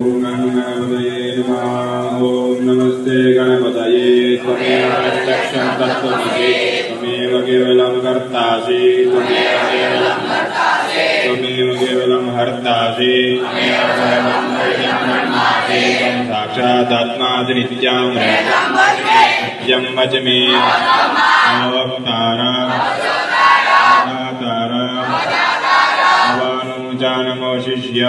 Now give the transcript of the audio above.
गणपतये नमस्ते गणपतये त्वमेव प्रत्यक्षं अवानुजानमोशिष्य